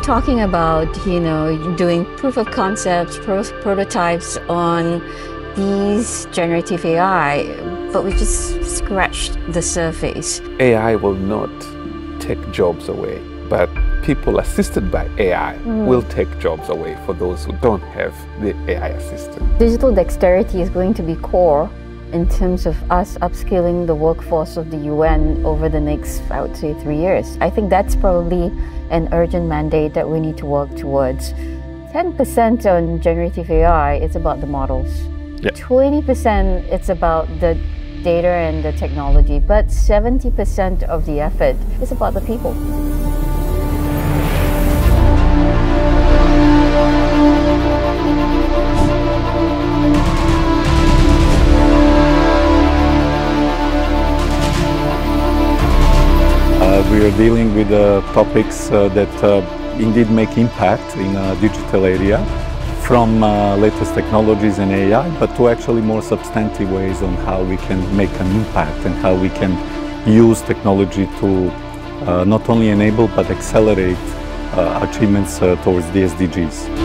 talking about, you know, doing proof of concepts, pro prototypes on these generative AI, but we just scratched the surface. AI will not take jobs away, but people assisted by AI mm. will take jobs away for those who don't have the AI assistant. Digital dexterity is going to be core in terms of us upskilling the workforce of the UN over the next, I would say, three years. I think that's probably an urgent mandate that we need to work towards. 10% on generative AI is about the models. 20% it's about the data and the technology, but 70% of the effort is about the people. We are dealing with uh, topics uh, that uh, indeed make impact in a digital area from latest technologies and AI, but to actually more substantive ways on how we can make an impact and how we can use technology to not only enable but accelerate achievements towards the SDGs.